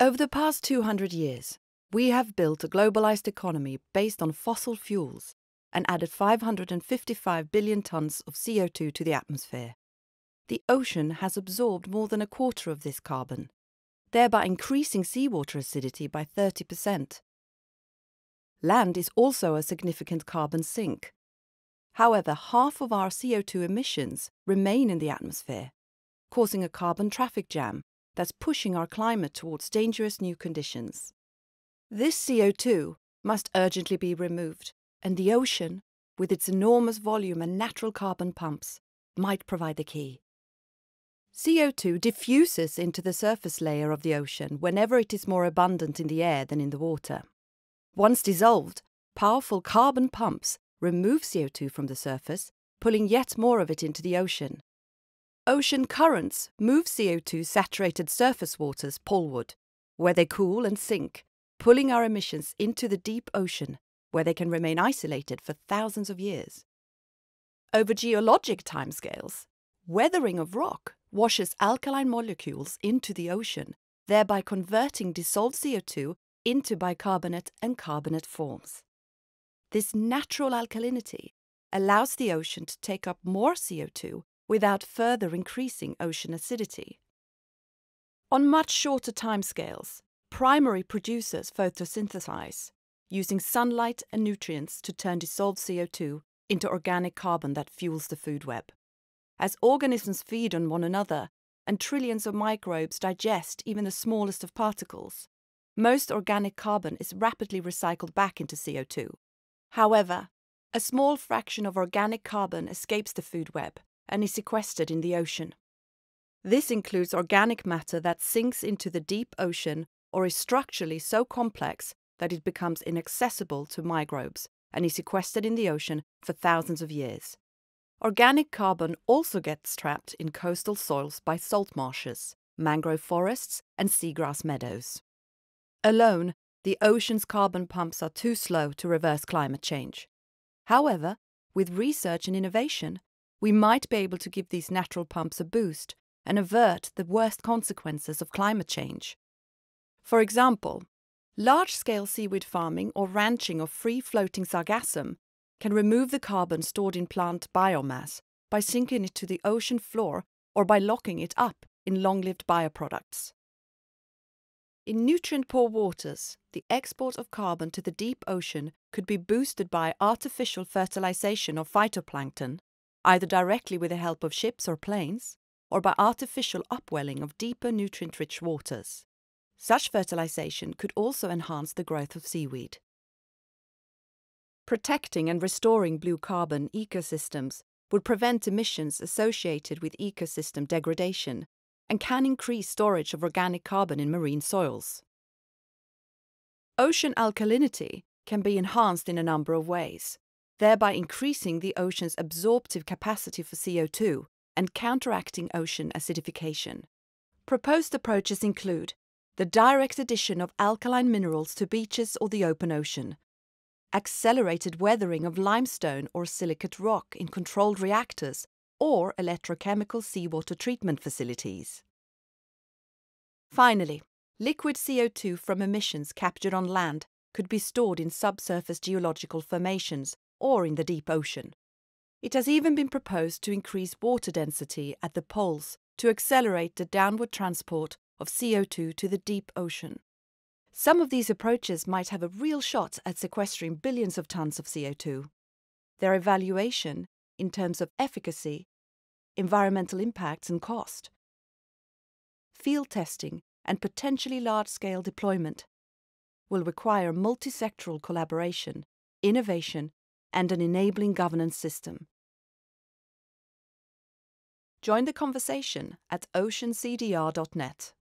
Over the past 200 years, we have built a globalized economy based on fossil fuels and added 555 billion tons of CO2 to the atmosphere. The ocean has absorbed more than a quarter of this carbon, thereby increasing seawater acidity by 30%. Land is also a significant carbon sink. However, half of our CO2 emissions remain in the atmosphere, causing a carbon traffic jam that's pushing our climate towards dangerous new conditions. This CO2 must urgently be removed, and the ocean, with its enormous volume and natural carbon pumps, might provide the key. CO2 diffuses into the surface layer of the ocean whenever it is more abundant in the air than in the water. Once dissolved, powerful carbon pumps remove CO2 from the surface, pulling yet more of it into the ocean. Ocean currents move CO2 saturated surface waters poleward, where they cool and sink, pulling our emissions into the deep ocean, where they can remain isolated for thousands of years. Over geologic timescales, weathering of rock washes alkaline molecules into the ocean, thereby converting dissolved CO2 into bicarbonate and carbonate forms. This natural alkalinity allows the ocean to take up more CO2 without further increasing ocean acidity. On much shorter timescales, primary producers photosynthesize, using sunlight and nutrients to turn dissolved CO2 into organic carbon that fuels the food web. As organisms feed on one another and trillions of microbes digest even the smallest of particles, most organic carbon is rapidly recycled back into CO2. However, a small fraction of organic carbon escapes the food web and is sequestered in the ocean. This includes organic matter that sinks into the deep ocean or is structurally so complex that it becomes inaccessible to microbes and is sequestered in the ocean for thousands of years. Organic carbon also gets trapped in coastal soils by salt marshes, mangrove forests, and seagrass meadows. Alone, the ocean's carbon pumps are too slow to reverse climate change. However, with research and innovation, we might be able to give these natural pumps a boost and avert the worst consequences of climate change. For example, large scale seaweed farming or ranching of free floating sargassum can remove the carbon stored in plant biomass by sinking it to the ocean floor or by locking it up in long lived bioproducts. In nutrient poor waters, the export of carbon to the deep ocean could be boosted by artificial fertilization of phytoplankton either directly with the help of ships or planes, or by artificial upwelling of deeper nutrient rich waters. Such fertilization could also enhance the growth of seaweed. Protecting and restoring blue carbon ecosystems would prevent emissions associated with ecosystem degradation and can increase storage of organic carbon in marine soils. Ocean alkalinity can be enhanced in a number of ways thereby increasing the ocean's absorptive capacity for CO2 and counteracting ocean acidification. Proposed approaches include the direct addition of alkaline minerals to beaches or the open ocean, accelerated weathering of limestone or silicate rock in controlled reactors or electrochemical seawater treatment facilities. Finally, liquid CO2 from emissions captured on land could be stored in subsurface geological formations or in the deep ocean. It has even been proposed to increase water density at the poles to accelerate the downward transport of CO2 to the deep ocean. Some of these approaches might have a real shot at sequestering billions of tons of CO2. Their evaluation, in terms of efficacy, environmental impacts, and cost, field testing, and potentially large scale deployment will require multi sectoral collaboration, innovation, and an enabling governance system. Join the conversation at oceancdr.net.